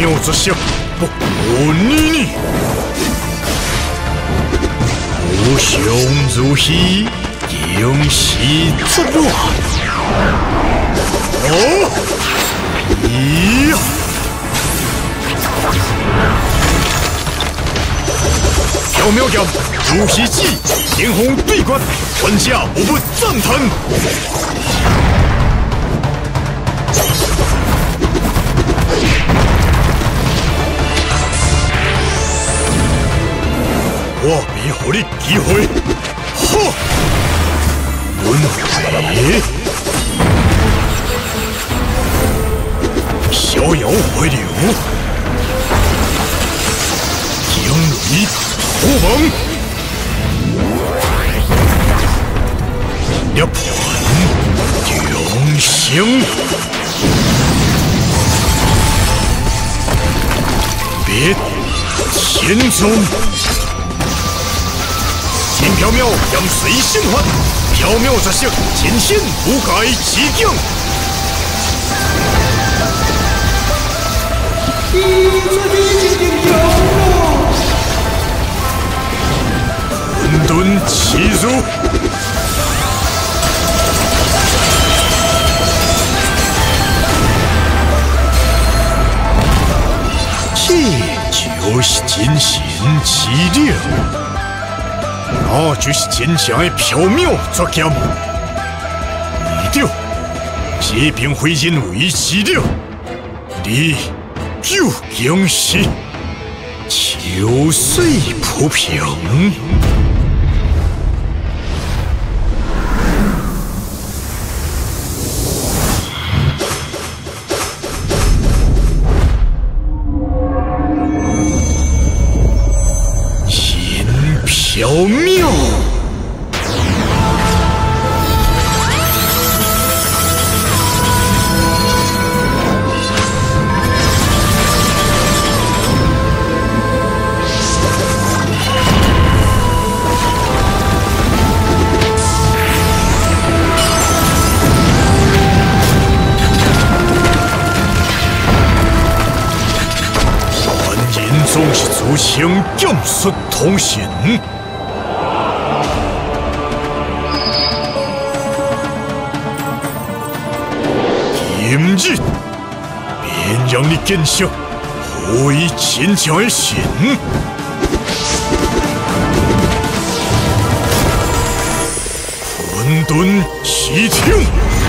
妙之相，不可逆逆。无雄如兮，应兮之乱。哦，咦呀！缥缈剑，如兮戟，天虹对观，天下无不赞叹。我必给你机会，哈！轮回，逍遥回流，惊雷屠王，涅槃永生，别天宗。金缥缈将随心换，缥缈之性，尽心不改其境。混沌起入，这就是金星气定。那就是坚强的缥缈绝剑，一掉，这并非人为之了。你究竟是秋水铺平？小妙，凡人总是自称剑术通行。今日便让你见识何以坚强的心。混沌西天。